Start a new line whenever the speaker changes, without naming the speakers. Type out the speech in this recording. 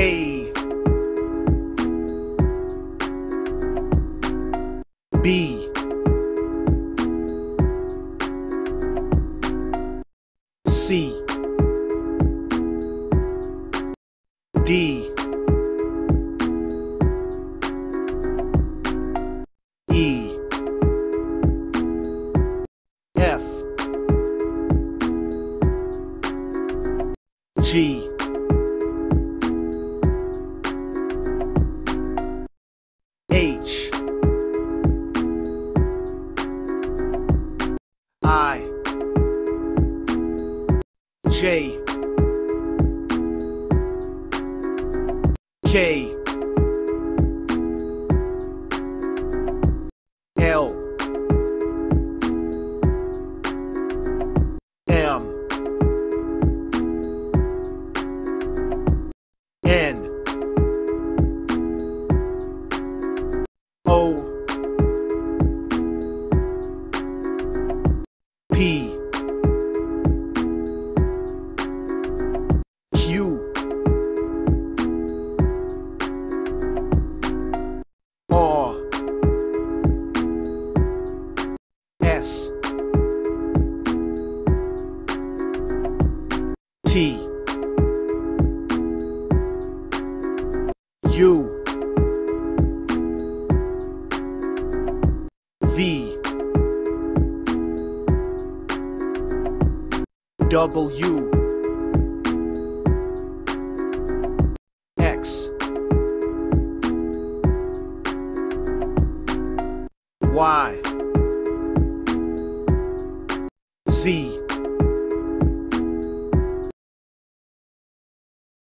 A. B. C. D. E. F. G H. I. J. K. L. M. N P. Q. R. S. T. U. V W X. Y. Z